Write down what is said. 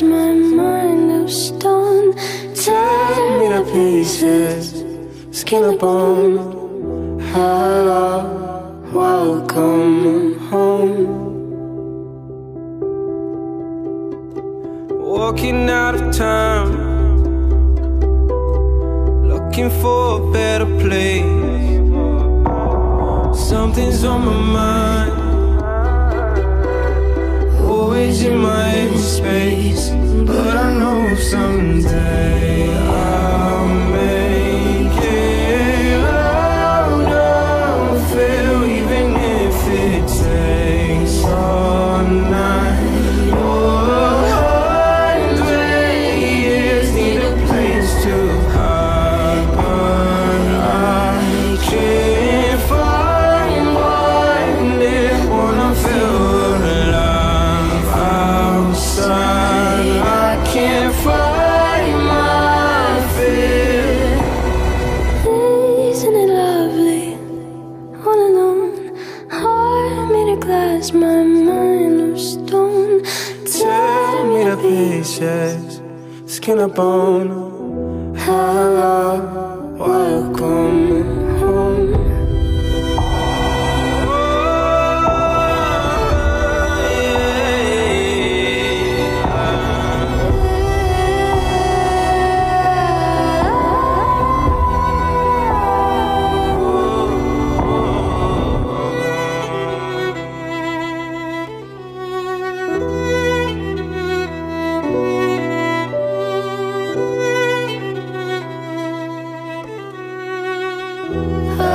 my mind of stone. Tear me to pieces, skin and bone. Hello, welcome home. Walking out of time, looking for a better place. Something's on my mind, always in my empty space. But I know someday glass, my mind of stone. Tear me to pieces, skin and bone. Hello, welcome Oh.